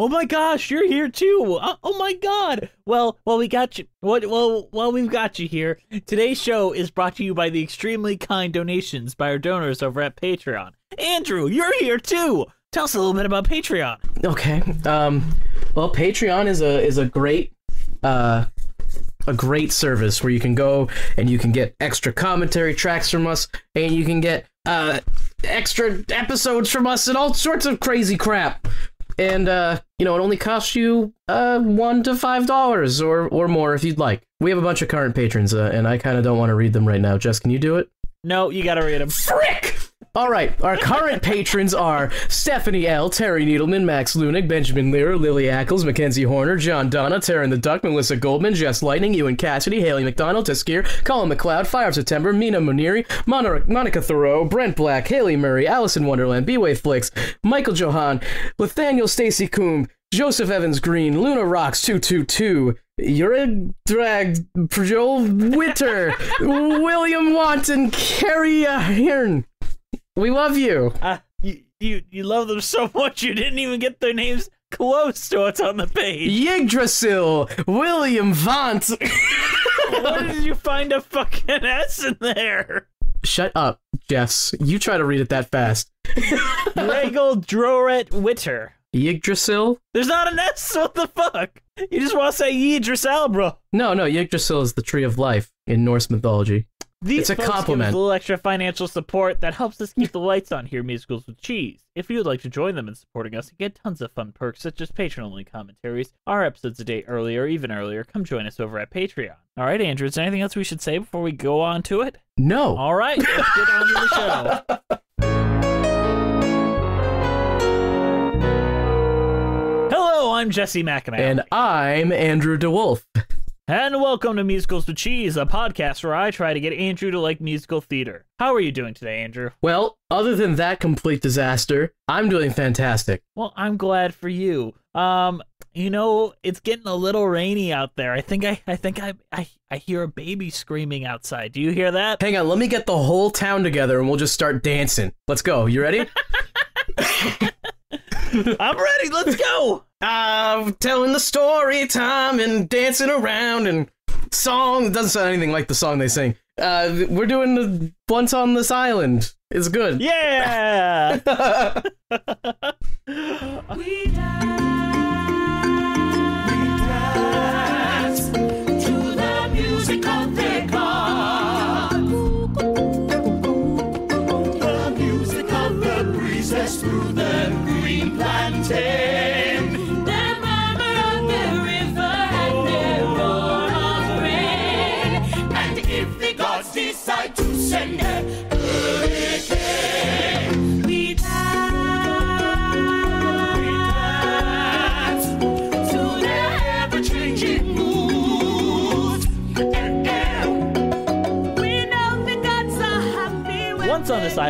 Oh my gosh, you're here too. Uh, oh my god. Well, well, we got you. What? Well, well, we've got you here. Today's show is brought to you by the extremely kind donations by our donors over at Patreon. Andrew, you're here too. Tell us a little bit about Patreon. Okay. Um, well, Patreon is a is a great uh, a great service where you can go and you can get extra commentary tracks from us, and you can get uh, extra episodes from us, and all sorts of crazy crap. And uh, you know, it only costs you uh one to five dollars or or more if you'd like. We have a bunch of current patrons, uh, and I kind of don't want to read them right now. Jess, can you do it? No, you gotta read them. Frick! All right, our current patrons are Stephanie L., Terry Needleman, Max Lunig, Benjamin Lear, Lily Ackles, Mackenzie Horner, John Donna, Taryn the Duck, Melissa Goldman, Jess Lightning, Ewan Cassidy, Haley McDonald, Taskir, Colin McLeod, Fire of September, Mina Muniri, Mon- Monica Thoreau, Brent Black, Haley Murray, Allison Wonderland, B-Way Flicks, Michael Johan, Nathaniel Stacy Coombe, Joseph Evans Green, Luna Rocks 222, you're a drag, Joel Witter, William Wanton, Carrie Ahern. We love you. Uh, you, you, you love them so much you didn't even get their names close to what's on the page. Yggdrasil, William Vant. Where did you find a fucking S in there? Shut up, Jess. You try to read it that fast. Regal Droret Witter. Yggdrasil? There's not an S. What the fuck? You just want to say Yggdrasil, bro. No, no. Yggdrasil is the tree of life in Norse mythology. These It's a folks give compliment. a little extra financial support that helps us keep the lights on here, Musicals with Cheese. If you would like to join them in supporting us and get tons of fun perks such as patron-only commentaries, our episodes a day early or even earlier, come join us over at Patreon. All right, Andrew, is there anything else we should say before we go on to it? No. All right, let's get on to the show. Hello, I'm Jesse McAnally. And I'm Andrew DeWolf. And welcome to Musicals with Cheese, a podcast where I try to get Andrew to like musical theater. How are you doing today, Andrew? Well, other than that complete disaster, I'm doing fantastic. Well, I'm glad for you. Um, you know, it's getting a little rainy out there. I think I I think I I, I hear a baby screaming outside. Do you hear that? Hang on, let me get the whole town together and we'll just start dancing. Let's go. You ready? I'm ready. Let's go. uh, telling the story time and dancing around and song it doesn't sound anything like the song they sing. Uh, we're doing the once on this island. It's good. Yeah. We dance to the music of the clock. The music of the breezes through the green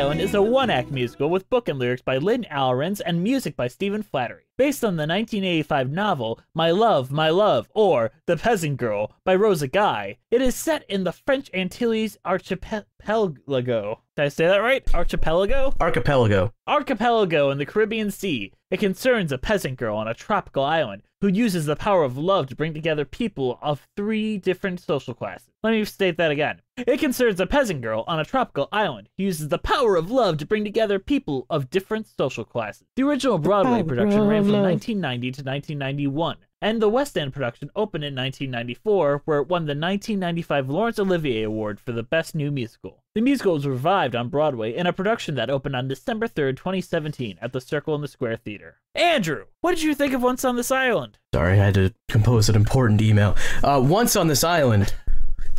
Island is a one-act musical with book and lyrics by Lynn Ahrens and music by Stephen Flaherty. Based on the 1985 novel My Love, My Love, or The Peasant Girl by Rosa Guy, it is set in the French Antilles archipelago. Did I say that right? Archipelago? Archipelago. Archipelago in the Caribbean Sea. It concerns a peasant girl on a tropical island who uses the power of love to bring together people of three different social classes. Let me state that again. It concerns a peasant girl on a tropical island who uses the power of love to bring together people of different social classes. The original Broadway production ran from 1990 to 1991, and the West End production opened in 1994, where it won the 1995 Laurence Olivier Award for the Best New Musical. The musical was revived on Broadway in a production that opened on December 3rd, 2017, at the Circle in the Square Theater. Andrew, what did you think of Once on This Island? Sorry, I had to compose an important email. Uh, once on this island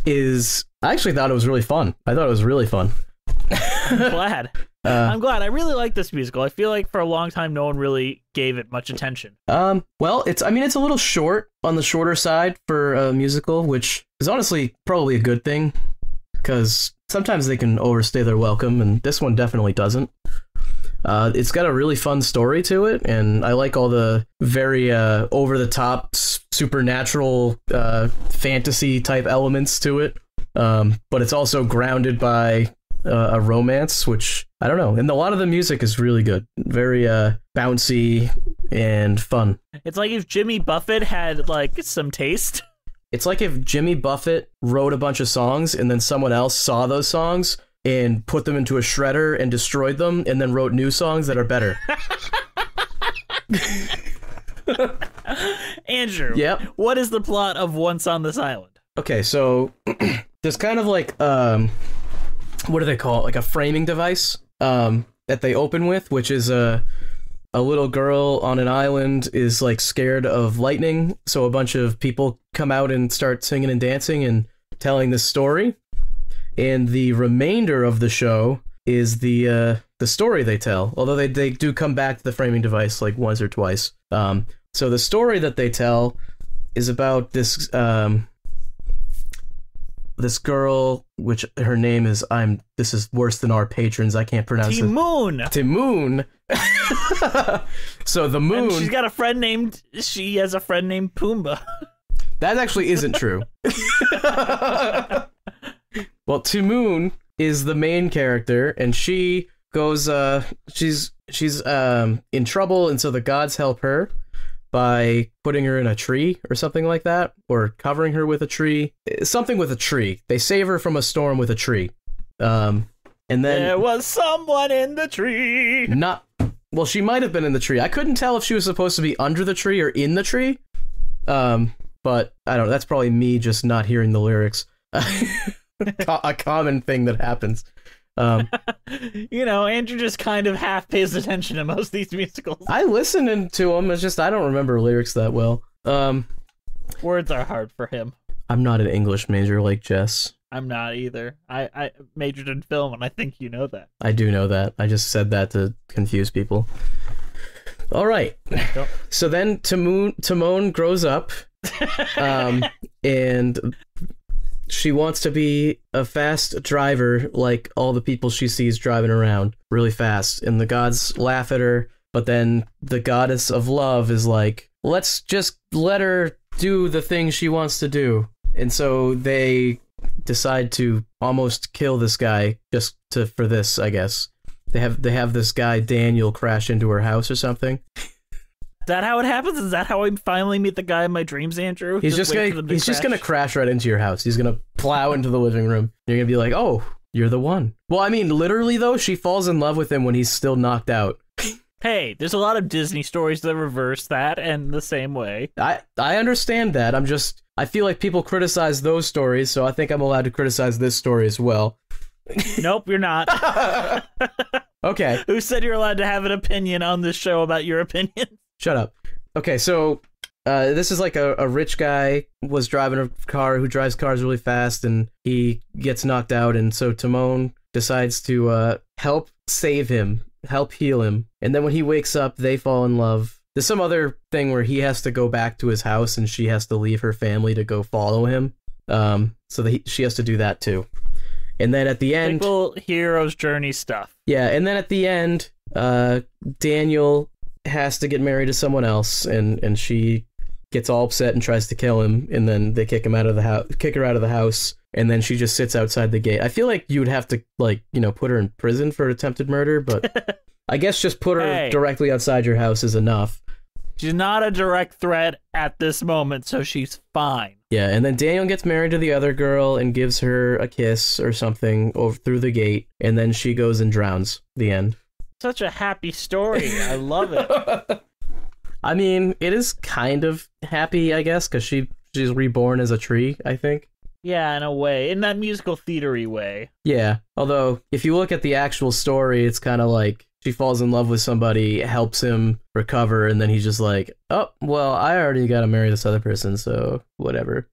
is. I actually thought it was really fun. I thought it was really fun. I'm glad. Uh, I'm glad. I really like this musical. I feel like for a long time, no one really gave it much attention. Um, well, it's I mean it's a little short on the shorter side for a musical, which is honestly probably a good thing because sometimes they can overstay their welcome, and this one definitely doesn't. Uh, it's got a really fun story to it, and I like all the very uh, over the top supernatural uh, fantasy type elements to it. Um, but it's also grounded by uh, a romance, which I don't know. And a lot of the music is really good, very uh, bouncy and fun. It's like if Jimmy Buffett had like some taste. It's like if Jimmy Buffett wrote a bunch of songs and then someone else saw those songs and put them into a shredder and destroyed them and then wrote new songs that are better. Andrew, Yep. what is the plot of Once on This Island? Okay, so there's kind of like um what do they call it? Like a framing device um that they open with, which is a a little girl on an island is like scared of lightning, so a bunch of people come out and start singing and dancing and telling this story. And the remainder of the show is the uh the story they tell. Although they they do come back to the framing device like once or twice. Um so the story that they tell is about this um this girl, which her name is I'm. This is worse than our patrons. I can't pronounce Team it. Moon. Ti Moune. so the And moon. she's got a friend named. She has a friend named Pumbaa. That actually isn't true. well, Ti Moune is the main character, and she goes. Uh, she's she's um in trouble, and so the gods help her by putting her in a tree or something like that, or covering her with a tree. Something with a tree. They save her from a storm with a tree. Um, and then There was someone in the tree. not well she might have been in the tree i couldn't tell if she was supposed to be under the tree or in the tree um but i don't know that's probably me just not hearing the lyrics a common thing that happens um You know, Andrew just kind of half pays attention to most of these musicals. i listen to them it's just i don't remember lyrics that well um Words are hard for him. i'm not an english major like jess I'm not either. I, I majored in film, and I think you know that. i do know that i just said that to confuse people all right Don't- so then timon timon grows up um, and she wants to be a fast driver like all the people she sees driving around really fast. And the gods laugh at her but then the goddess of love is like let's just let her do the thing she wants to do. And so they decide to almost kill this guy just to for this i guess. They have they have this guy daniel crash into her house or something that how it happens? Is that how I finally meet the guy in my dreams, Andrew? He's just, for gonna he's just gonna crash? crash right into your house. He's gonna plow into the living room. You're gonna be like, oh, you're the one. Well, I mean, literally though, she falls in love with him when he's still knocked out. Hey, there's a lot of Disney stories that reverse that and the same way. I I understand that. I'm just I feel like people criticize those stories, so I think I'm allowed to criticize this story as well. nope, you're not. Okay, Who said you're allowed to have an opinion on this show about your opinion? Shut up. Okay, so uh, this is like a, a rich guy was driving a car who drives cars really fast, and he gets knocked out, and so Timon decides to uh, help save him, help heal him, and then when he wakes up, they fall in love. There's some other thing where he has to go back to his house, and she has to leave her family to go follow him. Um, so that he, she has to do that too. And then at the end, Typical hero's journey stuff. yeah, and then at the end, uh, Daniel has to get married to someone else, and and she gets all upset and tries to kill him, and then they kick him out of the house, kick her out of the house, and then she just sits outside the gate. I feel like you would have to like you know put her in prison for attempted murder, but I guess just put her Hey. directly outside your house is enough. She's not a direct threat at this moment, so she's fine. Yeah, and then Daniel gets married to the other girl and gives her a kiss or something over through the gate, and then she goes and drowns. The end. Such a happy story. I love it. I mean, it is kind of happy, I guess, because she she's reborn as a tree. I think. Yeah, in a way, in that musical theatery way. Yeah. Although, if you look at the actual story, it's kind of like she falls in love with somebody, helps him recover, and then he's just like, "Oh, well, I already got to marry this other person, so whatever."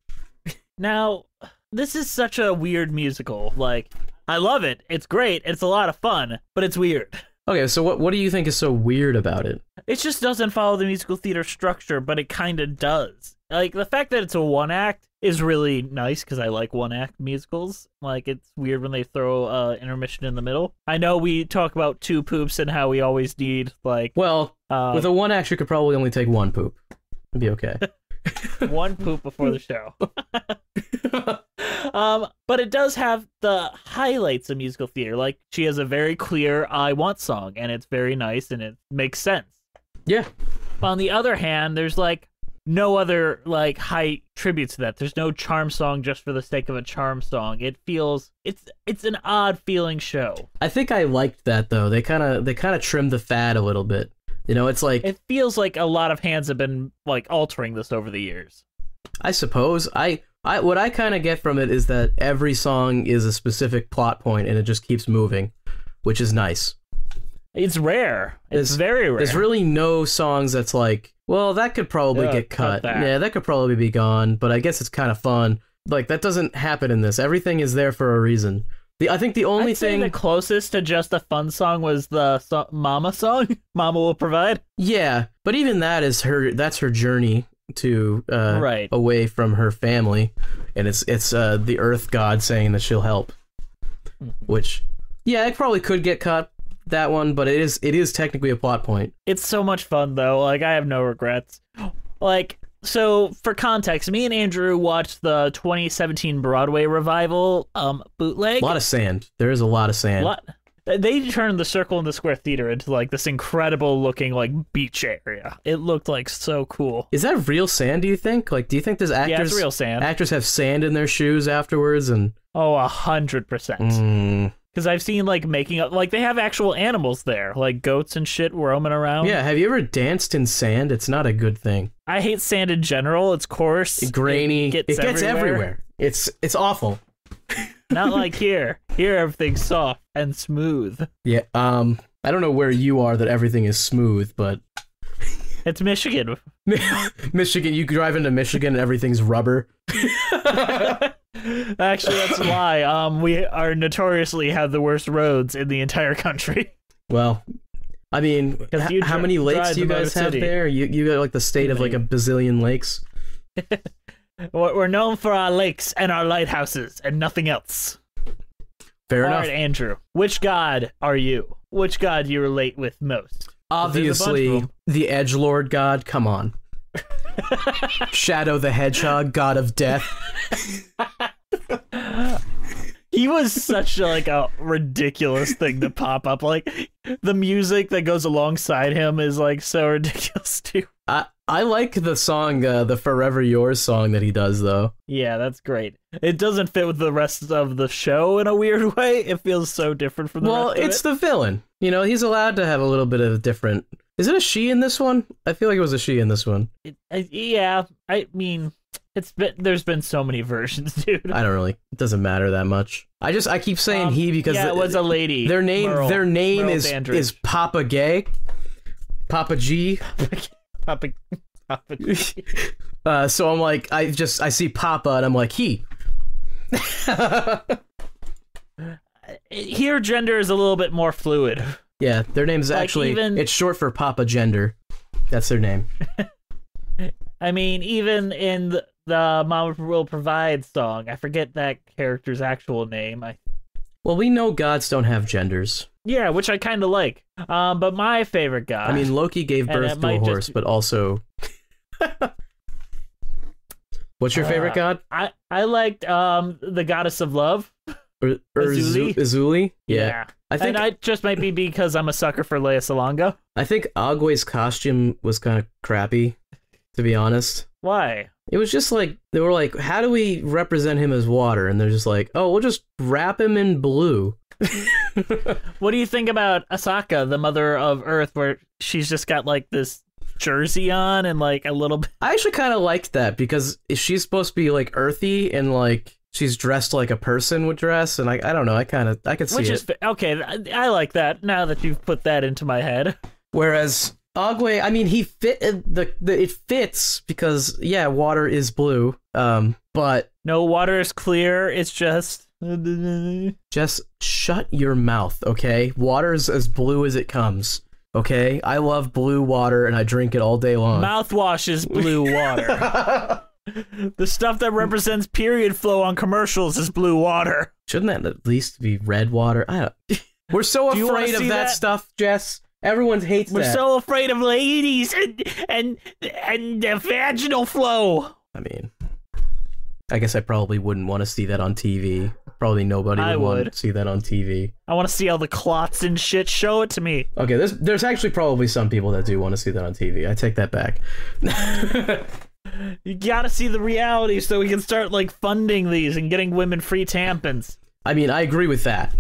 Now, this is such a weird musical. Like, I love it. It's great. It's a lot of fun, but it's weird. Okay, so what what do you think is so weird about it? It just doesn't follow the musical theater structure, but it kind of does. Like the fact that it's a one act is really nice because I like one act musicals. Like it's weird when they throw uh intermission in the middle. I know we talk about two poops and how we always need like Well, uh, with a one act, you could probably only take one poop. It'd be okay. one poop before the show. Um, but it does have the highlights of musical theater. Like she has a very clear "I Want" song, and it's very nice and it makes sense. Yeah. But on the other hand, there's like no other like high tribute to that. There's no charm song just for the sake of a charm song. It feels it's it's an odd feeling show. I think I liked that though. They kind of they kind of trimmed the fat a little bit. You know, it's like It feels like a lot of hands have been like altering this over the years. I suppose I I what I kind of get from it is that every song is a specific plot point and it just keeps moving, which is nice. It's rare. It's There's- very rare. There's really no songs that's like, well, that could probably get cut that. Yeah, that could probably be gone, but I guess it's kind of fun. Like that doesn't happen in this. Everything is there for a reason. The I think the only I'd thing the closest to just a fun song was the so- Mama song. Mama will provide. Yeah, but even that is her. That's her journey to uh, Right. away from her family, and it's it's uh, the Earth God saying that she'll help. Mm-hmm. Which, yeah, it probably could get cut that one, but it is it is technically a plot point. It's so much fun though. Like I have no regrets. Like so for context, me and Andrew watched the 2017 Broadway revival um bootleg. A lot of sand. There is a lot of sand. Lot- they turned the Circle in the Square Theater into like this incredible looking like beach area. It looked like so cool. Is that real sand? Do you think? Like, do you think there's actors? Yeah, it's real sand. Actors have sand in their shoes afterwards, and Oh, a hundred percent. Hmm. Because I've seen like making up like they have actual animals there, like goats and shit roaming around. yeah. Have you ever danced in sand? It's not a good thing. I hate sand in general. It's coarse, it's Grainy. It gets, everywhere. everywhere. It's it's awful. Not like here. Here everything's soft and smooth. Yeah. Um. I don't know where you are that everything is smooth, but It's Michigan. Michigan, you drive into Michigan and everything's rubber. Actually, that's a lie. Um, we are notoriously have the worst roads in the entire country. Well, I mean, how many lakes do you guys have City. there? You you got like the state of like a bazillion lakes. We're known for our lakes and our lighthouses and nothing else. Fair All enough. right, Andrew. Which god are you? Which god do you relate with most? A Obviously, the Edge Lord God. Come on. Shadow the Hedgehog, God of Death. He was such like a ridiculous thing to pop up. Like the music that goes alongside him is like so ridiculous too. I I like the song, uh, the Forever Yours song that he does though. Yeah, that's great. It doesn't fit with the rest of the show in a weird way. It feels so different from the Well, rest of it's it. the villain. You know, he's allowed to have a little bit of different. Is it a she in this one? I feel like it was a she in this one. It- I- yeah, I mean, it's been there's been so many versions, dude. I don't really. It doesn't matter that much. I just I keep saying Um, he because yeah, the- it was a lady. their name Merle- their name Merle is Dandridge. is Papa Ge, Papa G. Papa, Papa Uh, so I'm like I just I see Papa and I'm like he. Here, gender is a little bit more fluid. Yeah, their name's Like, actually even- it's short for Papa Gender. That's their name. I mean, even in the, the "Mama Will Provide" song, I forget that character's actual name. I Well, we know gods don't have genders. Yeah, which I kind of like. Um, but my favorite guy. I mean, Loki gave birth to a might just- horse, but also. What's your favorite Uh, god? I I liked um the goddess of love. Ur- Erzulie? Urzu- Erzulie? Yeah. I think and I just might be because I'm a sucker for Lea Salonga. I think Agwe's costume was kind of crappy, to be honest. Why? It was just like they were like, "How do we represent him as water?" And they're just like, "Oh, we'll just wrap him in blue." What do you think about Asaka, the mother of Earth, where she's just got like this jersey on and like a little bit? I actually kind of liked that because she's supposed to be like earthy and like she's dressed like a person would dress, and I I don't know, I kind of I could see Which it. is fa- okay. I, like that now that you've put that into my head. Whereas Agwe, I mean, he fit uh, the, the it fits because yeah, water is blue. Um, but No water is clear. It's just just shut your mouth, okay? Water's as blue as it comes. Okay, I love blue water and I drink it all day long. mouthwash is blue water. the stuff that represents period flow on commercials is blue water. Shouldn't that at least be red water? I don't. We're so Do afraid of that, that? stuff, Jess. Everyone hates We're that. so afraid of ladies and and and the vaginal flow. I mean, I guess I probably wouldn't want to see that on TV. Probably nobody would, I want would. to see that on TV. I want to see all the clots and shit. Show it to me. Okay, there's there's actually probably some people that do want to see that on TV. I take that back. You gotta see the reality so we can start like funding these and getting women free tampons. I mean, I agree with that.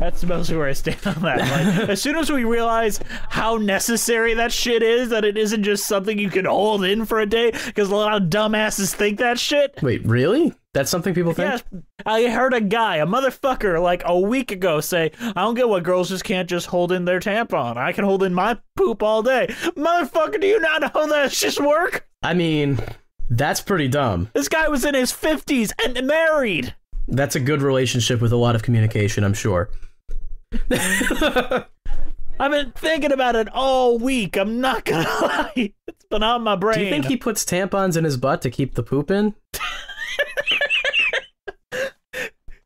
That's mostly where I stand on that. Like, as soon as we realize how necessary that shit is, that it isn't just something you can hold in for a day, because a lot of dumbasses think that shit. Wait, really? That's something people think? Yeah, I heard a guy, a motherfucker, like a week ago say, I don't get why girls just can't just hold in their tampon. I can hold in my poop all day. Motherfucker, do you not know that just work? I mean, that's pretty dumb. This guy was in his 50s and married. That's a good relationship with a lot of communication, I'm sure. I've been thinking about it all week. I'm not gonna lie. It's been on my brain. Do you think he puts tampons in his butt to keep the poop in?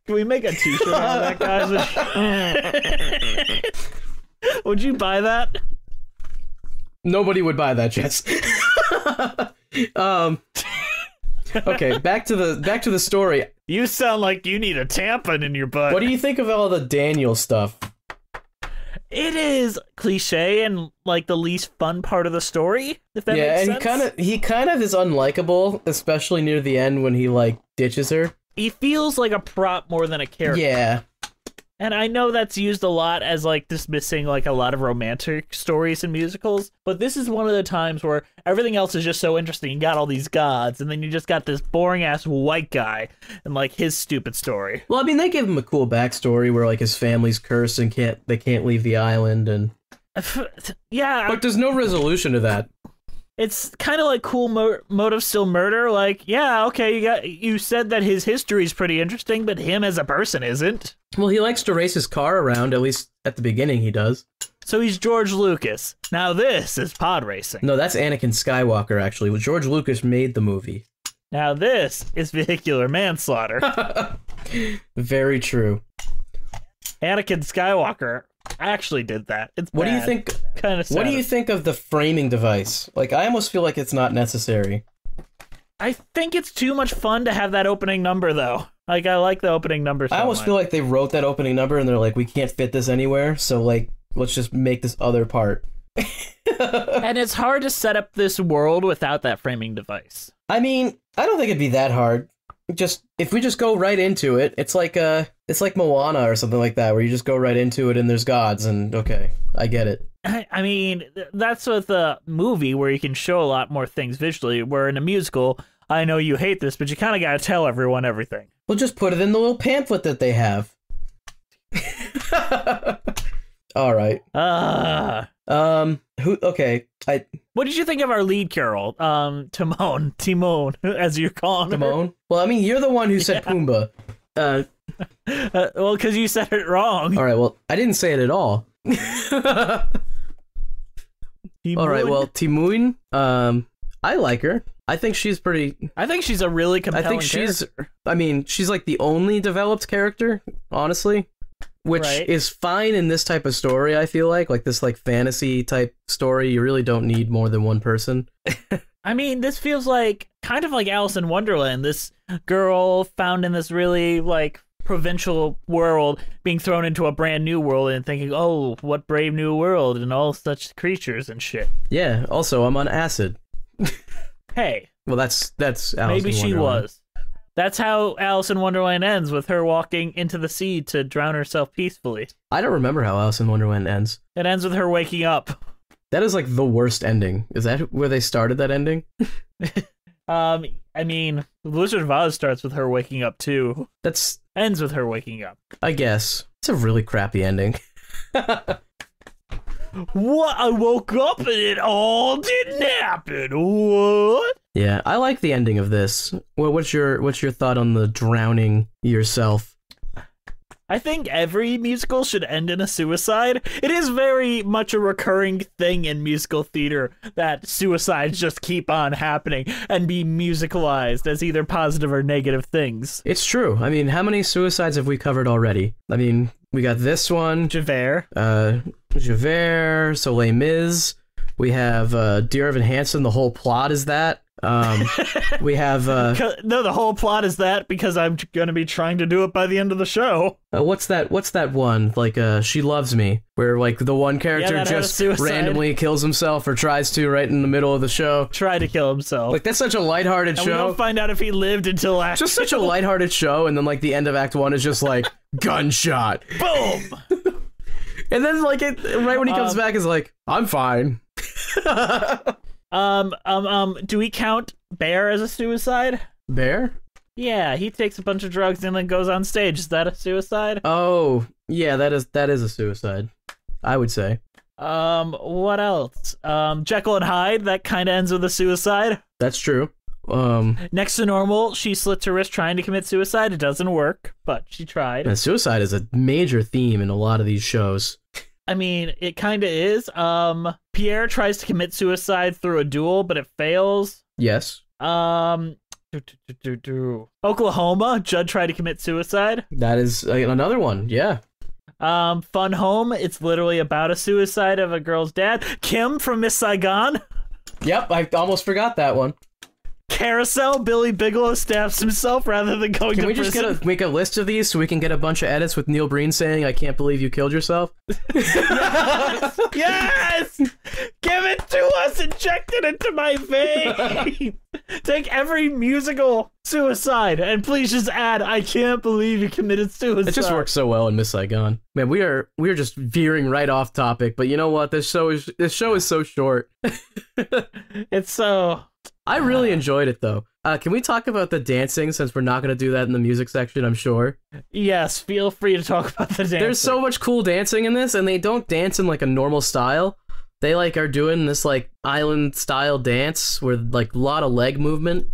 Can we make a t-shirt out of that, guys? Would you buy that? Nobody would buy that, Jess. um Okay, back to the back to the story. You sound like you need a tampon in your butt. What do you think of all the Daniel stuff? It is cliche and like the least fun part of the story. If that yeah, makes and sense. he kind of he kind of is unlikable, especially near the end when he like ditches her. he feels like a prop more than a character. Yeah. And I know that's used a lot as like dismissing like a lot of romantic stories and musicals, but this is one of the times where everything else is just so interesting. You got all these gods, and then you just got this boring ass white guy and like his stupid story. Well, I mean, they give him a cool backstory where like his family's cursed and can't they can't leave the island, and yeah, but there's no resolution to that. it's kind of like cool mo- motive still murder. Like, yeah, okay, you got you said that his history is pretty interesting, but him as a person isn't. Well, he likes to race his car around. At least at the beginning, he does. So he's George Lucas. Now this is pod racing. No, that's Anakin Skywalker. Actually, well, George Lucas made the movie. Now this is vehicular manslaughter. Very true. Anakin Skywalker actually did that. It's What do you think? Kind of. What do you think of the framing device? Like, I almost feel like it's not necessary. I think it's too much fun to have that opening number though. Like I like the opening number. So I almost much. feel like they wrote that opening number and they're like, we can't fit this anywhere, so like, let's just make this other part. and it's hard to set up this world without that framing device. I mean, I don't think it'd be that hard. Just if we just go right into it, it's like uh it's like Moana or something like that, where you just go right into it and there's gods and okay, I get it. I I mean, that's with a movie where you can show a lot more things visually. Where in a musical, I know you hate this, but you kind of got to tell everyone everything. We'll just put it in the little pamphlet that they have. All right. Ah. Um. Who? Okay. I what did you think of our lead Carol, um, Timon, Timon, as you're calling her? Timon. Well, I mean, you're the one who said Pumbaa. Uh. Uh, well, because you said it wrong. All right. Well, I didn't say it at all. all right. Well, Ti Moune. Um. I like her. I think she's pretty. I think she's a really compelling. I think she's. character. I mean, she's like the only developed character, honestly, which Right. is fine in this type of story. I feel like, like this like fantasy type story, you really don't need more than one person. I mean, this feels like kind of like Alice in Wonderland. This girl found in this really like provincial world being thrown into a brand new world and thinking, "Oh, what brave new world!" and all such creatures and shit. Yeah. Also, I'm on acid. Hey, Well, that's that's Alice maybe she was. That's how Alice in Wonderland ends with her walking into the sea to drown herself peacefully. I don't remember how Alice in Wonderland ends. It ends with her waking up. That is like the worst ending. Is that where they started that ending? Um, I mean, The Wizard of Oz starts with her waking up too. That's Ends with her waking up. I guess it's a really crappy ending. What? I woke up and it all didn't happen. What? Yeah, I like the ending of this. What, what's your what's your thought on the drowning yourself? I think every musical should end in a suicide. It is very much a recurring thing in musical theater that suicides just keep on happening and be musicalized as either positive or negative things. It's true. I mean, how many suicides have we covered already? I mean, we got this one, Javert. uh, Javert, Soleil Miz. We have uh, Dear Evan Hansen. The whole plot is that. Um, we have uh, No, the whole plot is that because I'm going to be trying to do it by the end of the show. uh, what's that? What's that one? Like, uh, she loves me, where like the one character a just randomly kills himself or tries to right in the middle of the show. Try to kill himself. Like that's such a lighthearted and we show. don't find out if he lived until act. just such a lighthearted show, and then like the end of Act One is just like gunshot, boom. and then like it right when he comes Um, back is like I'm fine. Um, um, um. Do we count Bare as a suicide? Bare? Yeah, he takes a bunch of drugs and then goes on stage. Is that a suicide? Oh yeah, that is that is a suicide. I would say Um, what else? Um, Jekyll and Hyde. That kind of ends with a suicide. that's true. Um, Next to normal, she slits her wrist trying to commit suicide. It doesn't work, but she tried. and suicide is a major theme in a lot of these shows. I mean, it kind of is. Um, Pierre tries to commit suicide through a duel, but it fails. Yes, Um, do, do, do, do, do. Oklahoma, Jud tried to commit suicide. that is uh, another one. Yeah, Um, Fun Home, it's literally about a suicide of a girl's dad. Kim from Miss Saigon. yep. I almost forgot that one. Carousel, Billy Bigelow stabs himself rather than going to prison. Can to we just prison. get a, make a list of these so we can get a bunch of edits with Neil Breen saying "I can't believe you killed yourself"? yes! Give it to us! Inject it into my vein! Take every musical suicide and please just add, I can't believe you committed suicide. It just works so well in Miss Saigon. Man, we are we are just veering right off topic, but you know what? This show is this show is so short. It's so. I really enjoyed it though. Uh, can we talk about the dancing since we're not going to do that in the music section? I'm sure. Yes, feel free to talk about the dance. There's so much cool dancing in this, and they don't dance in like a normal style. They like are doing this like island style dance with like a lot of leg movement.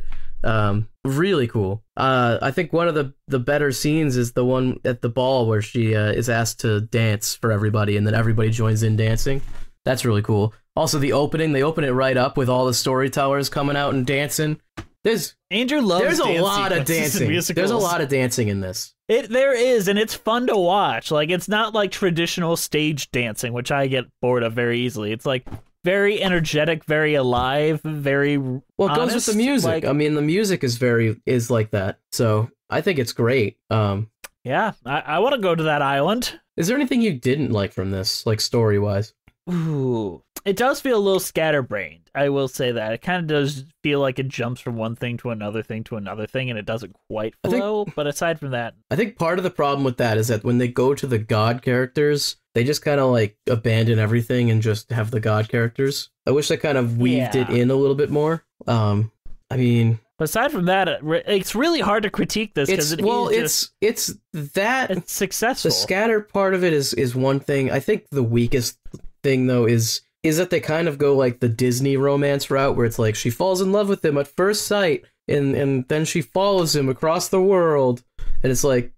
Um, really cool. Uh, I think one of the the better scenes is the one at the ball where she uh, is asked to dance for everybody, and then everybody joins in dancing. That's really cool. Also, the opening they open it right up with all the storytellers coming out and dancing. There's Andrew loves there's a lot of dancing. There's a lot of dancing in this. It there is, and it's fun to watch. Like it's not like traditional stage dancing, which I get bored of very easily. It's like very energetic, very alive, very Well, it goes with the music. like- I mean, the music is very is like that. So I think it's great. Um, yeah. I, I want to go to that island. is there anything you didn't like from this, like story wise? Ooh, it does feel a little scatterbrained. I will say that it kind of does feel like it jumps from one thing to another thing to another thing, and it doesn't quite I think- flow. But aside from that, I think part of the problem with that is that when they go to the god characters, they just kind of like abandon everything and just have the god characters. I wish they kind of weaved it in a little bit more. Um, I mean, but aside from that, it's really hard to critique this because it's it well, it's it's that it's successful. the scatter part of it is is one thing. I think the weakest thing though is is that they kind of go like the Disney romance route where it's like she falls in love with him at first sight and and then she follows him across the world and it's like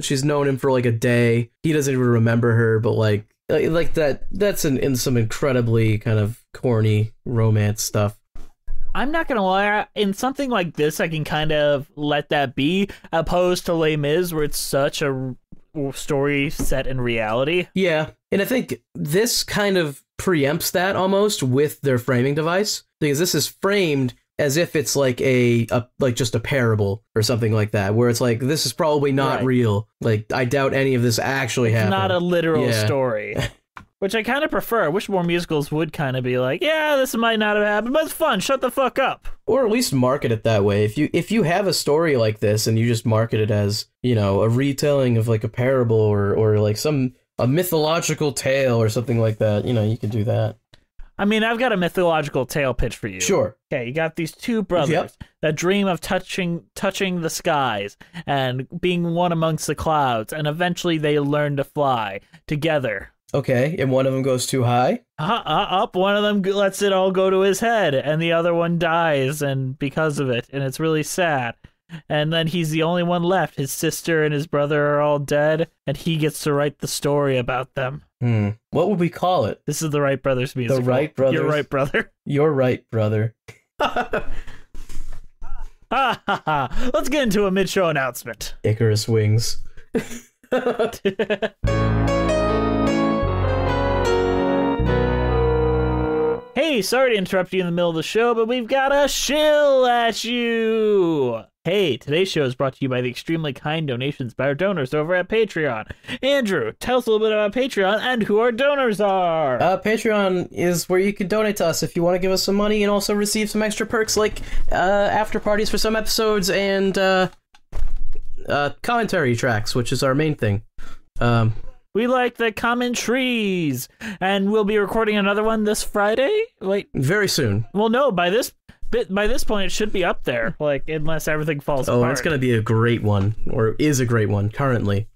she's known him for like a day. He doesn't even remember her, but like like that that's in, in some incredibly kind of corny romance stuff. I'm not gonna lie. In something like this, I can kind of let that be, opposed to Les Mis, where it's such a story set in reality. Yeah, and I think this kind of preempts that almost with their framing device because this is framed as if it's like a, a like just a parable or something like that, where it's like this is probably not Right. real. Like I doubt any of this actually It's happened. not a literal Yeah. story, which I kind of prefer. I wish more musicals would kind of be like, yeah, this might not have happened, but it's fun. Shut the fuck up. or at least market it that way. If you if you have a story like this and you just market it as you know a retelling of like a parable or or like some a mythological tale or something like that, you know, you could do that. I mean, I've got a mythological tale pitch for you. Sure. Okay, you got these two brothers Yep. that dream of touching touching the skies and being one amongst the clouds, and eventually they learn to fly together. Okay, and one of them goes too high. Uh, uh, up, one of them lets it all go to his head, and the other one dies, and because of it, and it's really sad. And then he's the only one left. His sister and his brother are all dead, and he gets to write the story about them. Hmm. What would we call it? This is the Wright Brothers musical. The Wright Brothers? You're right, brother. You're right, brother. Ha ha ha! Let's get into a mid-show announcement. Icarus wings. Hey, sorry to interrupt you in the middle of the show, but we've got a shill at you. Hey, today's show is brought to you by the extremely kind donations by our donors over at Patreon. Andrew, tell us a little bit about Patreon and who our donors are. Uh, Patreon is where you can donate to us if you want to give us some money and also receive some extra perks like uh, after parties for some episodes and uh, uh, commentary tracks, which is our main thing. Um, we like the common trees, and we'll be recording another one this Friday. Wait, very soon. well, no, by this bit, by this point, it should be up there. Like, unless everything falls Oh, apart. it's gonna be a great one, or is a great one currently.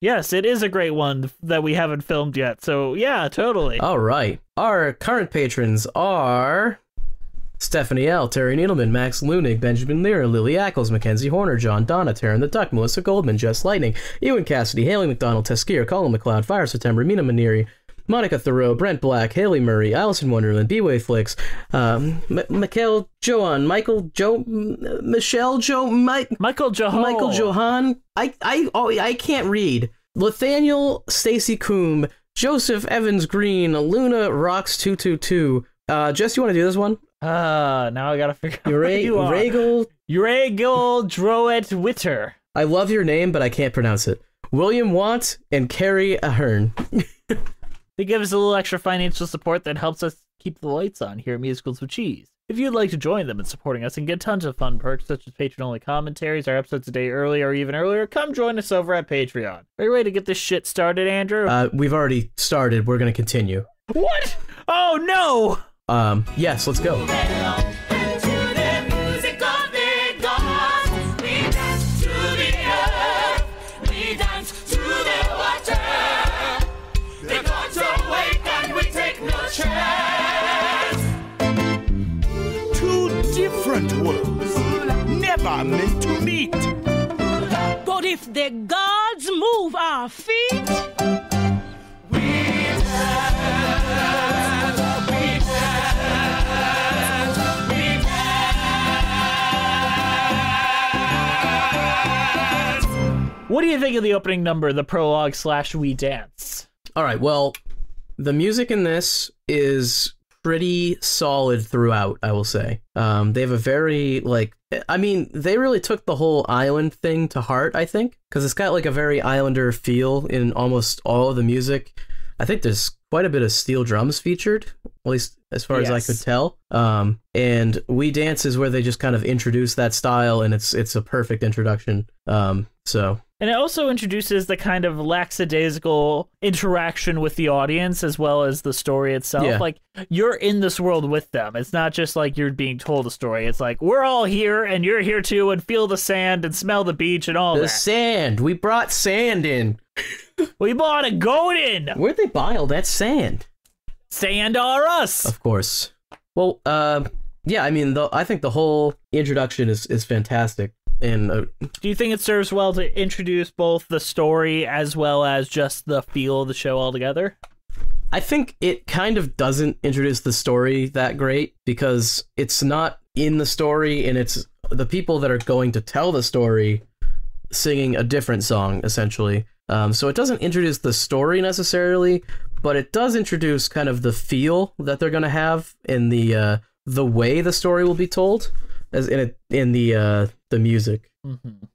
Yes, it is a great one that we haven't filmed yet. So yeah, totally. All right. Our current patrons are Stephanie L., Terry Needleman, Max Lunig, Benjamin Lear, Lily Ackles, Mackenzie Horner, John Donna, Taryn the Duck, Melissa Goldman, Jess Lightning, Ewan Cassidy, Haley McDonald, Teskier, Colin McLeod, Fire September, Mina Maniri, Monica Thoreau, Brent Black, Haley Murray, Allison Wonderland, B-Way Flicks, um, M- Mikhail Johan, Michael Joe, M- Michelle Joe, Mike, Michael Johan. Michael Johan. I I oh I can't read. Nathaniel Stacy Coombe, Joseph Evans Green, Luna Rocks two two two. Uh, Jess, you want to do this one? Uh, now I gotta figure out who Ure- you are. Regal. Uragel Droet Witter. I love your name, but I can't pronounce it. William Watt and Carrie Ahern. They give us a little extra financial support that helps us keep the lights on here at Musicals with Cheese. If you'd like to join them in supporting us and get tons of fun perks such as patron-only commentaries, our episodes a day early or even earlier, come join us over at Patreon. Are you ready to get this shit started, Andrew? Uh, we've already started. We're gonna continue. what? Oh no! Um, yes, let's go. To the music of the gods, we dance to the earth, we dance to the water. The gods awake and we take no chance. Two different worlds, never meant to meet. But if the gods move our feet, What do you think of the opening number, the prologue slash we dance? All right. Well, the music in this is pretty solid throughout. I will say. Um, they have a very like. I mean, they really took the whole island thing to heart. I think because it's got like a very islander feel in almost all of the music. I think there's quite a bit of steel drums featured, at least as far as I could tell. Um, and We Dance is where they just kind of introduce that style, and it's it's a perfect introduction. Um, so And it also introduces the kind of lackadaisical interaction with the audience as well as the story itself. Yeah. Like you're in this world with them. It's not just like you're being told a story. It's like we're all here and you're here too and feel the sand and smell the beach and all the that. sand, we brought sand in. we bought a goat in. Where'd they buy all that sand? Sand are us. Of course. Well, uh, yeah. I mean, the, I think the whole introduction is is fantastic, and uh, Do you think it serves well to introduce both the story as well as just the feel of the show altogether? I think it kind of doesn't introduce the story that great because it's not in the story, and it's the people that are going to tell the story singing a different song essentially. Um, so it doesn't introduce the story necessarily, but it does introduce kind of the feel that they're going to have in the uh, the way the story will be told, as in it in the uh, the music.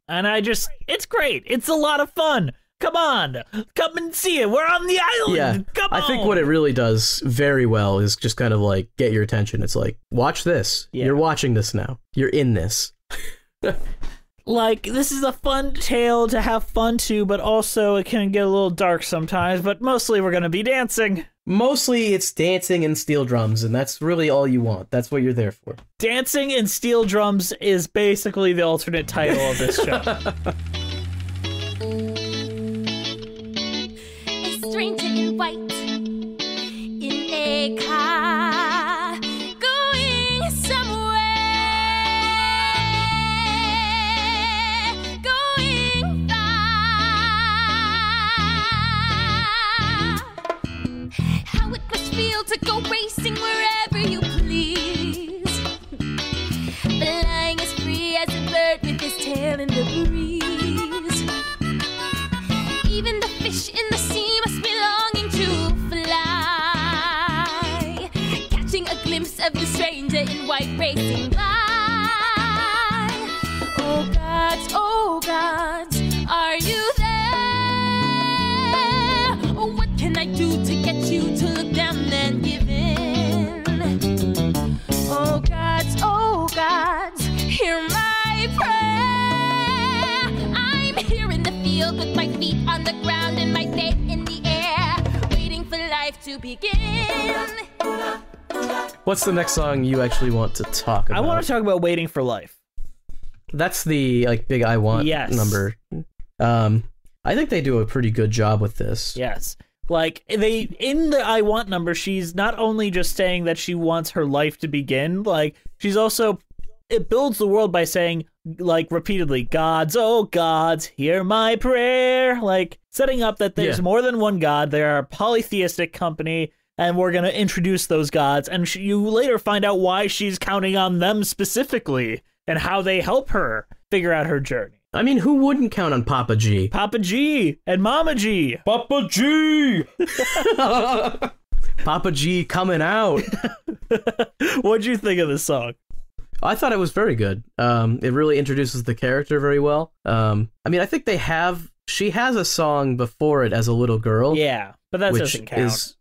And I just, it's great. It's a lot of fun. Come on, come and see it. We're on the island. Yeah, come I on. think what it really does very well is just kind of like get your attention. It's like watch this. Yeah. You're watching this now. You're in this. like this is a fun tale to have fun to, but also it can get a little dark sometimes. But mostly we're gonna be dancing. Mostly it's dancing and steel drums, and that's really all you want. That's what you're there for. Dancing and steel drums is basically the alternate title of this show. a stranger in white to begin. What's the next song you actually want to talk about? I want to talk about Waiting for Life. That's the like big I want Yes. number. Um, I think they do a pretty good job with this. Yes. Like they in the I want number, she's not only just saying that she wants her life to begin, like she's also it builds the world by saying like repeatedly, gods, oh gods, hear my prayer. Like setting up that there's Yeah. more than one god, they're a polytheistic company, and we're gonna introduce those gods, and sh- you later find out why she's counting on them specifically and how they help her figure out her journey. I mean, who wouldn't count on Papa Ge? Papa Ge and Mama G. Papa Ge. Papa Ge coming out. What'd you think of this song? I thought it was very good. Um, it really introduces the character very well. Um, I mean, I think they have. She has a song before it as a little girl. Yeah, but that doesn't count. is.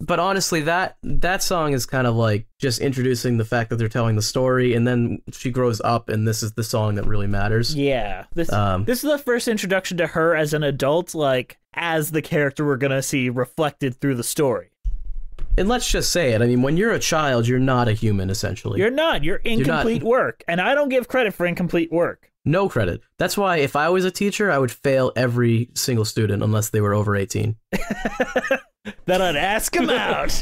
But honestly, that that song is kind of like just introducing the fact that they're telling the story, and then she grows up, and this is the song that really matters. Yeah, this Um, this is the first introduction to her as an adult, like as the character we're gonna see reflected through the story. And let's just say it. I mean, when you're a child, you're not a human, essentially. You're not. You're not- incomplete work, and I don't give credit for incomplete work. no credit. That's why if I was a teacher, I would fail every single student unless they were over 18. Then I'd ask him out.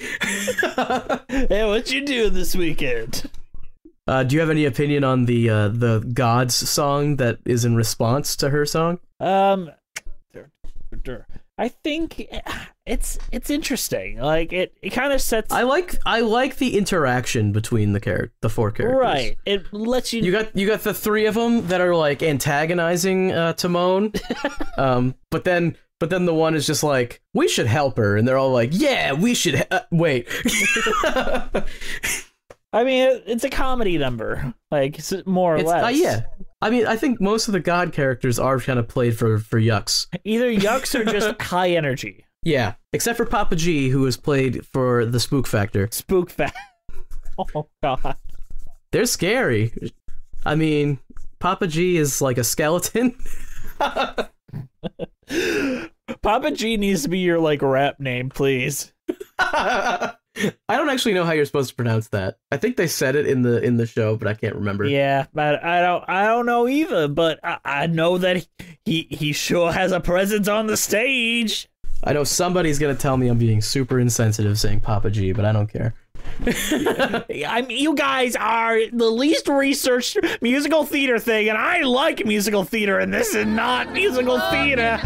hey, what you doing this weekend? Uh, do you have any opinion on the uh, the gods song that is in response to her song? Um, I think it's it's interesting. Like it, it kind of sets I like I like the interaction between the char- the four characters. right. It lets you. You got you got the three of them that are like antagonizing uh, Ti Moune, um, but then but then the one is just like we should help her, and they're all like, yeah, we should. uh, wait, I mean, it, it's a comedy number, like more or it's, less. uh, yeah. I mean, I think most of the god characters are kind of played for for yucks. Either yucks or just high energy. Yeah, except for Papa Ge, who was played for the spook factor. Spook Factor. Oh god. They're scary. I mean, Papa Ge is like a skeleton. Papa Ge needs to be your like rap name, please. I don't actually know how you're supposed to pronounce that. I think they said it in the in the show, but I can't remember. Yeah, but I don't I don't know either, but I, I know that he he sure has a presence on the stage. I know somebody's gonna tell me I'm being super insensitive saying Papa Ge, but I don't care. I mean, you guys are the least researched musical theater thing, and I like musical theater, and this is not musical theater.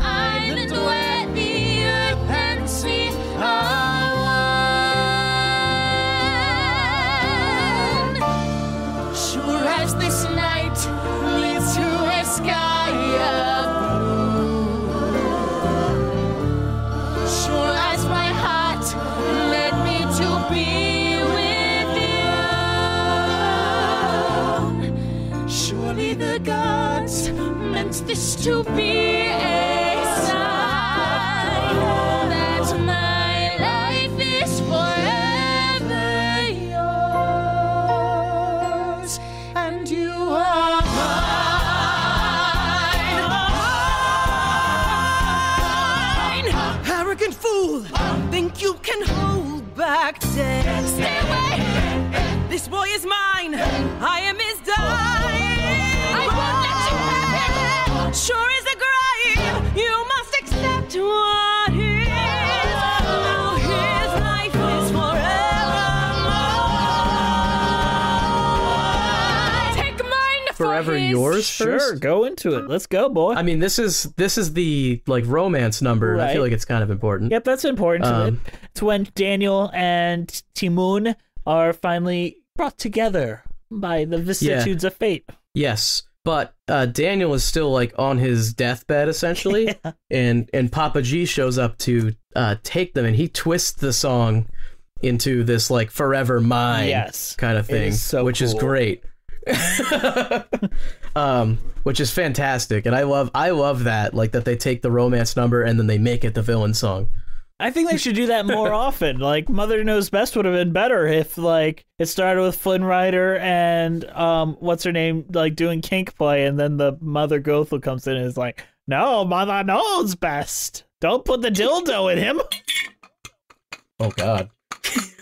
Gods. Meant this to be yours Sure, first? go into it. Let's go, boy. I mean, this is this is the like romance number. and I feel Right. like it's kind of important. Yep, that's important. to Um, it. It's when Daniel and Ti Moune are finally brought together by the vicissitudes of fate. Yes, but uh, Daniel is still like on his deathbed essentially, and and Papa Ge shows up to uh, take them, and he twists the song into this like forever mine Yes. kind of It thing, is so which is cool. great. um, which is fantastic, and I love I love that like that they take the romance number and then they make it the villain song. I think they should do that more often. Like Mother Knows Best would have been better if like it started with Flynn Rider and um what's her name like doing kink play and then the mother Gothel comes in and is like, No, Mother knows best. Don't put the dildo in him. Oh God.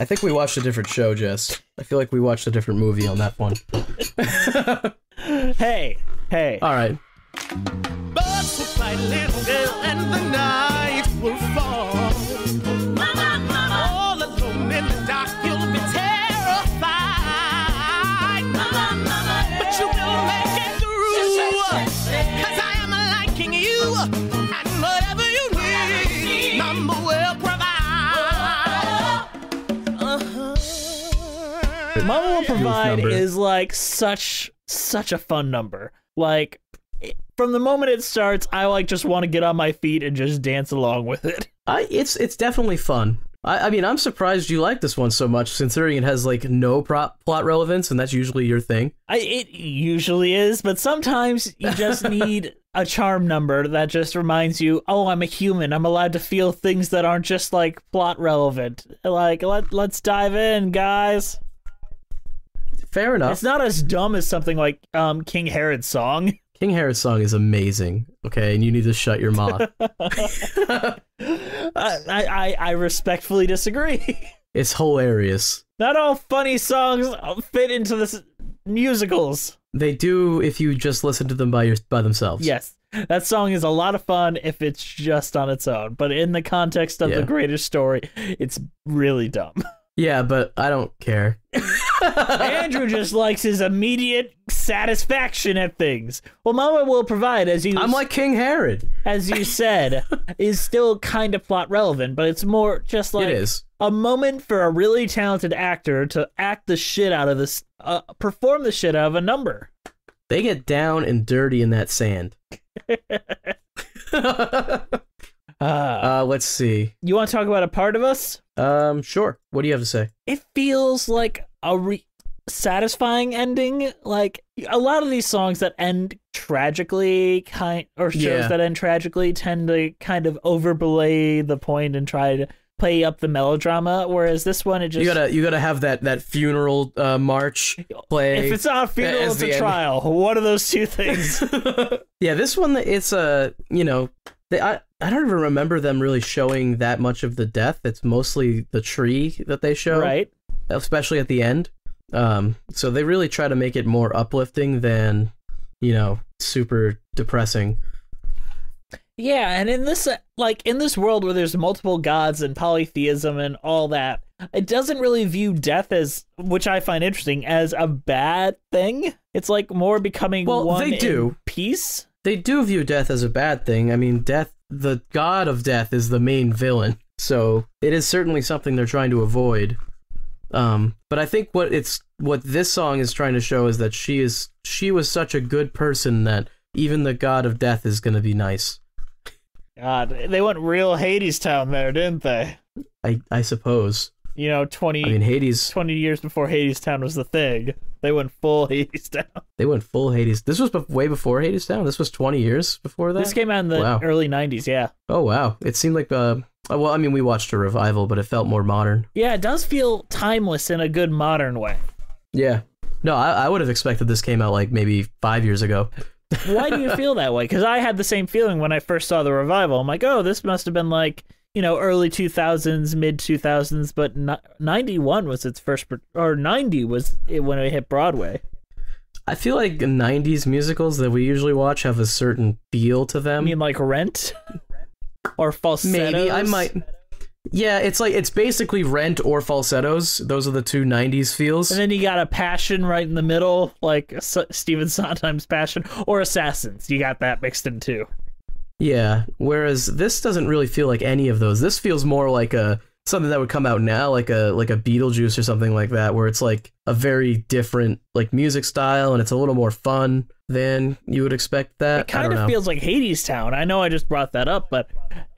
I think we watched a different show, Jess. I feel like we watched a different movie on that one. Hey, hey. All right. Provide is like such such a fun number. Like from the moment it starts, I like just want to get on my feet and just dance along with it. I it's it's definitely fun. I, I mean, I'm surprised you like this one so much, considering it has like no prop plot relevance, and that's usually your thing. I it usually is, but sometimes you just need a charm number that just reminds you, "Oh, I'm a human. I'm allowed to feel things that aren't just like plot relevant." Like, let let's dive in, guys. Fair enough. It's not as dumb as something like um King Herod's song. King Herod's song is amazing. Okay, and you need to shut your mouth. I, I I respectfully disagree. it's hilarious. Not all funny songs fit into this musicals. They do if you just listen to them by your by themselves. Yes, that song is a lot of fun if it's just on its own, but in the context of Yeah. the greater story, it's really dumb. Yeah, but I don't care. Andrew just likes his immediate satisfaction at things. Well, Mama will provide, as you I'm like King Herod. as you said, is still kind of plot relevant, but it's more just like it is. a moment for a really talented actor to act the shit out of this, uh, perform the shit out of a number. They get down and dirty in that sand. Uh, Uh, let's see. you want to talk about a part of us? Um, sure. What do you have to say? It feels like a re- satisfying ending. Like a lot of these songs that end tragically, kind or shows Yeah. that end tragically, tend to kind of overbelay the point and try to play up the melodrama. Whereas this one, it just You gotta you gotta have that that funeral uh, march play. if it's not a funeral, it's a end. trial. One of those two things. yeah, this one it's a you know they, I I don't even remember them really showing that much of the death. It's mostly the tree that they show, right? Especially at the end. Um, so they really try to make it more uplifting than you know super depressing. Yeah, and in this like in this world where there's multiple gods and polytheism and all that, it doesn't really view death as which I find interesting as a bad thing. It's like more becoming Well, one they do. peace. They do view death as a bad thing. I mean, death, the god of death, is the main villain. So it is certainly something they're trying to avoid. Um, but I think what it's what this song is trying to show is that she is she was such a good person that even the god of death is going to be nice. God, they went real Hadestown there, didn't they? I I suppose. You know, 20, I mean, Hades. 20 years before Hadestown was the thing, they went full Hadestown. They went full Hades. This was bef- way before Hades Town. This was twenty years before that. This came out in the Wow. early 90s, yeah. oh wow! It seemed like uh. Well, I mean, we watched a revival, but it felt more modern. Yeah, it does feel timeless in a good modern way. Yeah. No, I, I would have expected this came out like maybe five years ago. Why do you feel that way? Because I had the same feeling when I first saw the revival. I'm like, oh, this must have been like, you know, early 2000s, mid 2000s, but 91 was its first, or 90 was it when it hit Broadway. I feel like 90s musicals that we usually watch have a certain feel to I them. mean, like Rent or falsettos. Maybe I might. Yeah, it's like it's basically Rent or falsettos. Those are the two 90s feels. And then you got a Passion right in the middle, like S- Stephen Sondheim's Passion, or Assassins. You got that mixed in too. Yeah, whereas this doesn't really feel like any of those. This feels more like a something that would come out now, like a like a Beetlejuice or something like that, where it's like a very different like music style and it's a little more fun. than you would expect that. It kind of know. feels like Hadestown. I know I just brought that up, but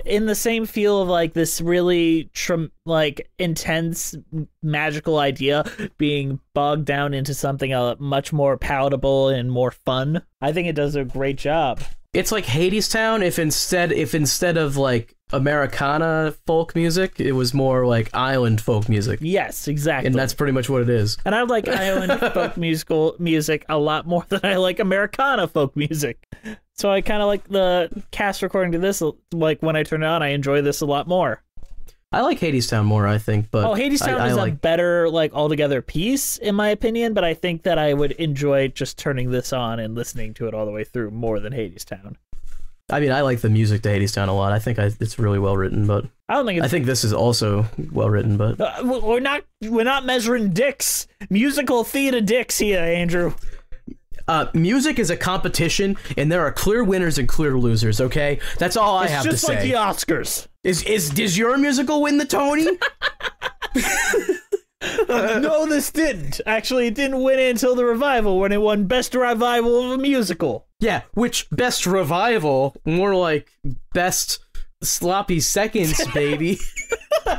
in the same feel of like this really tr- like intense magical idea being bogged down into something uh, much more palatable and more fun. I think it does a great job. It's like Hadestown if instead if instead of like Americana folk music, it was more like island folk music. Yes, exactly. And that's pretty much what it is. And I like island folk musical music a lot more than I like Americana folk music. So I kind of like the cast recording to this. Like when I turn it on, I enjoy this a lot more. I like Hadestown more, I think, but Oh, Hadestown I, I is a better like altogether piece in my opinion, but I think that I would enjoy just turning this on and listening to it all the way through more than Hadestown. I mean, I like the music to Hadestown a lot. I think I, it's really well written, but I don't think it's I think this is also well written, but Uh, we're not we're not measuring dicks. Musical theater dicks here, Andrew. uh, music is a competition, and there are clear winners and clear losers. Okay, that's all I It's have to like say. Just like the Oscars. Is is does your musical win the Tony? no, this didn't. Actually, it didn't win until the revival when it won best revival of a musical. yeah, which best revival? More like best sloppy seconds, baby.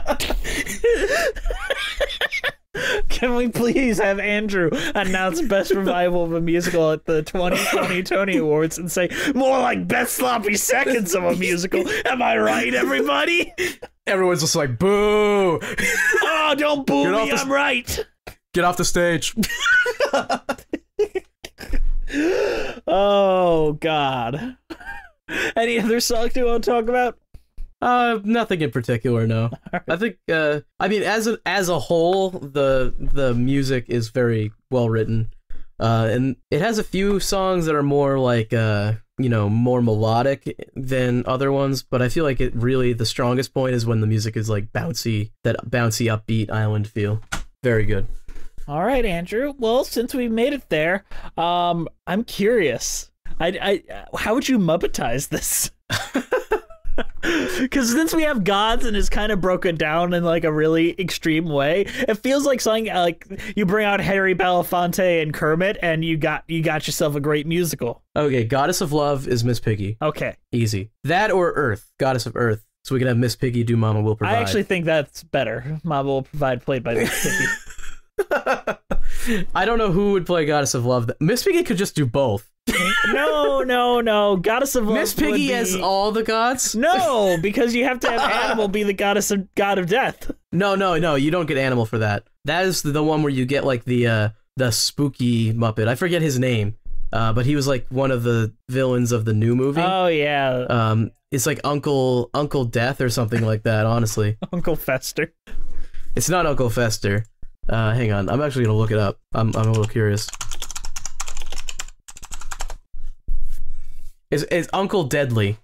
Can we please have Andrew announce best revival of a musical at the 2020 Tony Awards and say more like best sloppy seconds of a musical? Am I right, everybody? Everyone's just like, boo! Oh, don't boo Get off me. the- I'm right. Get off the stage. Oh God. Any other songs you want to talk about? Uh, nothing in particular. No, I think. Uh, I mean, as a as a whole, the the music is very well written, uh, and it has a few songs that are more like uh, you know, more melodic than other ones. But I feel like it really the strongest point is when the music is like bouncy, that bouncy upbeat island feel. Very good. All right, Andrew. Well, since we made it there, um, I'm curious. I, I, how would you Muppetize this? Because since we have gods and it's kind of broken down in like a really extreme way, it feels like something uh, like you bring out Harry Belafonte and Kermit, and you got you got yourself a great musical. Okay, Goddess of Love is Miss Piggy. Okay, Easy. That or Earth, Goddess of Earth. So we can have Miss Piggy do Mama Will Provide. I actually think that's better. Mom will provide played by Miss Piggy. I don't know who would play Goddess of Love. Miss Piggy could just do both. No, no, no. Goddess of. Miss Piggy be- as all the gods? No, because you have to have Animal be the goddess of god of death. No, no, no. You don't get animal for that. That is the one where you get like the uh the spooky Muppet. I forget his name, uh, but he was like one of the villains of the new movie. Oh yeah, um, it's like Uncle Uncle Death or something like that. Honestly, Uncle Fester. it's not Uncle Fester. Uh, hang on, I'm actually gonna look it up. I'm I'm a little curious. It's, it's Uncle Deadly.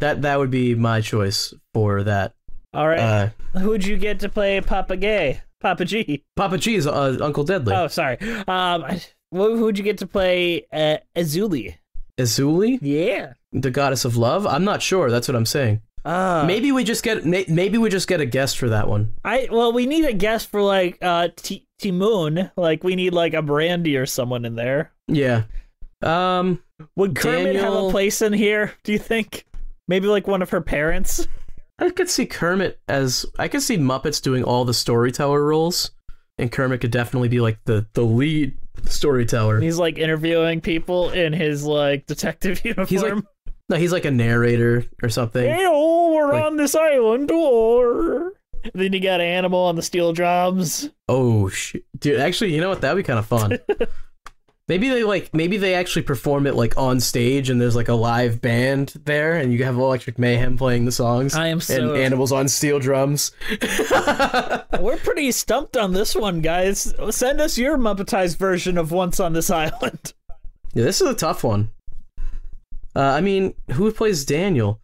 That that would be my choice for that. All right, Uh, who'd you get to play Papa Gay? Papa Ge. Papa Ge is uh, Uncle Deadly. Oh, sorry. Um, who'd you get to play uh, Erzulie? Erzulie, Yeah. the goddess of love. I'm not sure. That's what I'm saying. Uh, maybe we just get maybe we just get a guest for that one. I well, we need a guest for like uh T- Ti Moune. Like we need like a Brandy or someone in there. Yeah. Um. Would Kermit have a place in here? Do you think? Maybe like one of her parents. I could see Kermit as I could see Muppets doing all the storyteller roles, and Kermit could definitely be like the the lead storyteller. He's like interviewing people in his like detective uniform. He's like no, he's like a narrator or something. Hey, oh, we're Like- on this island or Then you got Animal on the steel drums. Oh shit, dude! Actually, you know what? That'd be kind of fun. maybe they like maybe they actually perform it like on stage, and there's like a live band there, and you have Electric Mayhem playing the songs. I am so- and animals on steel drums. We're pretty stumped on this one, guys. Send us your Muppetized version of Once on This Island. Yeah, this is a tough one. Uh, I mean, who plays Daniel?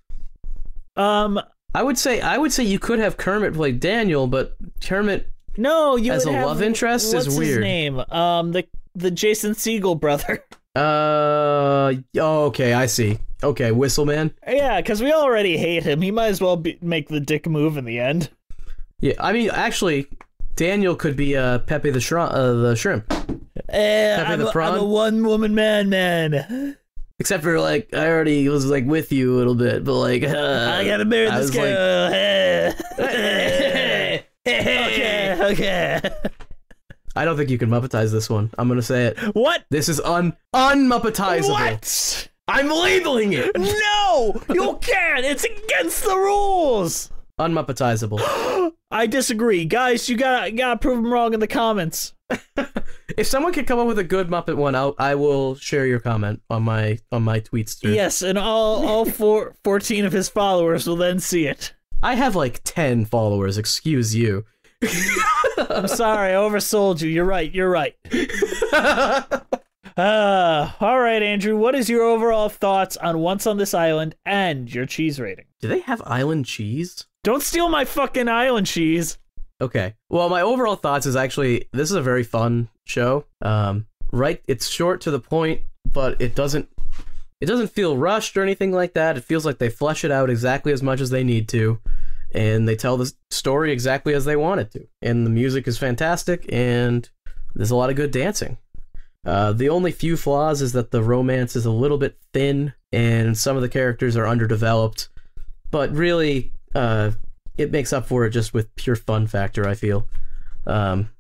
Um, I would say I would say you could have Kermit play Daniel, but Kermit no, you As a have- love interest is what's his weird. name? Um, the the Jason Segel brother. Uh oh, okay, I see. Okay, Whistleman. yeah, because we already hate him. He might as well be, make the dick move in the end. Yeah, I mean actually Daniel could be uh Pepe the shrimp uh, the shrimp. Eh, Pepe I'm, the a, I'm a one woman man, man. Except for like I already was like with you a little bit, but like uh, I gotta marry I this was like- girl. Eh. okay, okay. I don't think you can muppetize this one. I'm gonna say it. What? This is un unmuppetizable. What? I'm labeling it No, you can't. It's against the rules. unmuppetizable. I disagree, guys. You gotta gotta prove them wrong in the comments. if someone can come up with a good Muppet one, I'll, I will share your comment on my on my tweets. Yes, and all all four, 14 of his followers will then see it. I have like ten followers. Excuse you. I'm sorry, I oversold you. You're right. You're right. Uh, all right, Andrew. What is your overall thoughts on Once on This Island and your cheese rating? Do they have island cheese? Don't steal my fucking island cheese. Okay. Well, my overall thoughts is actually this is a very fun show. Um, right? It's short to the point, but it doesn't it doesn't feel rushed or anything like that. It feels like they flesh it out exactly as much as they need to, and they tell the story exactly as they want it to. And the music is fantastic, and there's a lot of good dancing. Uh, the only few flaws is that the romance is a little bit thin, and some of the characters are underdeveloped. But really, uh, it makes up for it just with pure fun factor. I feel. Um,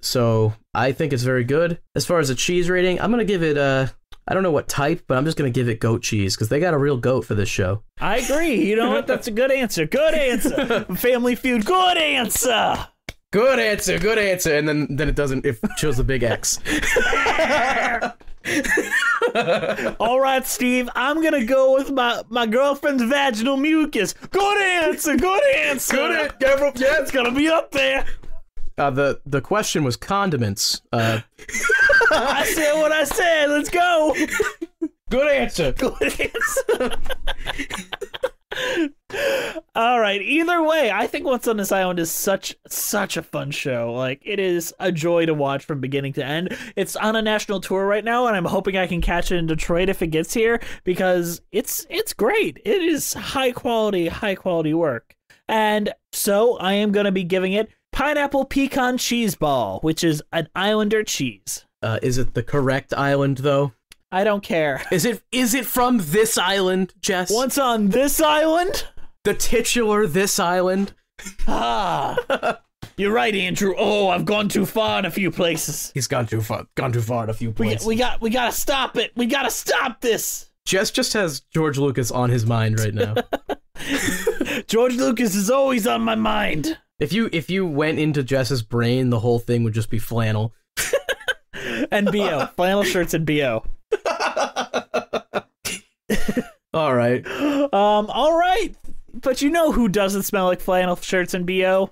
so I think it's very good. As far as a cheese rating, I'm gonna give it a. I don't know what type, but I'm just gonna give it goat cheese because they got a real goat for this show. I agree. You know what? That's a good answer. Good answer. Family Feud. Good answer. Good answer. Good answer. And then then it doesn't. It shows the big X. All right, Steve. I'm gonna go with my my girlfriend's vaginal mucus. Good answer. Good answer. Good an- Yeah, it's gonna be up there. Uh, the the question was condiments. Uh, I said what I said. Let's go. good answer. Good answer. All right. Either way, I think What's on This Island is such such a fun show. Like it is a joy to watch from beginning to end. It's on a national tour right now, and I'm hoping I can catch it in Detroit if it gets here because it's it's great. It is high quality, high quality work. And so I am going to be giving it pineapple pecan cheese ball, which is an Islander cheese. Uh, is it the correct island though? I don't care. Is it is it from this island, Jess? Once on this island. the titular this island? Ah, you're right, Andrew. Oh, I've gone too far in a few places. He's gone too far. Gone too far in a few We, places. we got we gotta stop it. We gotta stop this. Jess just has George Lucas on his mind right now. George Lucas is always on my mind. If you if you went into Jess's brain, the whole thing would just be flannel. And bo flannel shirts and bo. All right. Um, all right, but you know who doesn't smell like flannel shirts and bo?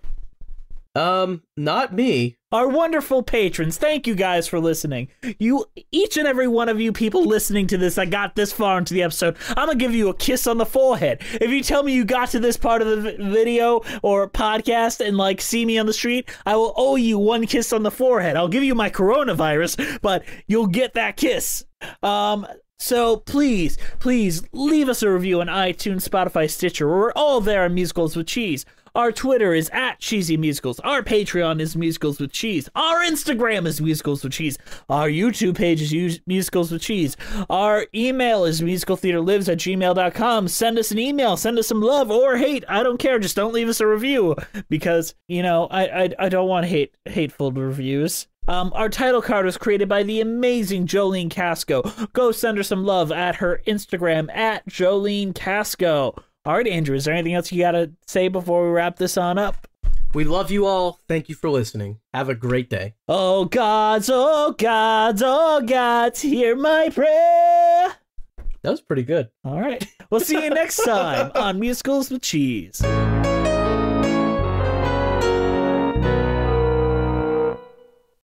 Um, not me. Our wonderful patrons. Thank you guys for listening. You, each and every one of you people listening to this, I got this far into the episode. I'm gonna give you a kiss on the forehead. If you tell me you got to this part of the video or podcast and like see me on the street, I will owe you one kiss on the forehead. I'll give you my coronavirus, but you'll get that kiss. Um, so please, please leave us a review on iTunes, Spotify, Stitcher. We're all there on Musicals with Cheese. Our Twitter is at Cheesy Musicals. Our Patreon is Musicals with Cheese. Our Instagram is Musicals with Cheese. Our YouTube page is Musicals with Cheese. Our email is musicaltheaterlives at gmail.com. Send us an email. Send us some love or hate. I don't care. Just don't leave us a review because, you know, I, I, I don't want hate hateful reviews. Um, our title card was created by the amazing Jolene Casco. Go send her some love at her Instagram at Jolene Casco. All right, Andrew, is there anything else you got to say before we wrap this on up? We love you all. Thank you for listening. Have a great day. Oh, gods, oh, gods, oh, gods, hear my prayer. That was pretty good. All right. We'll see you next time on Musicals with Cheese.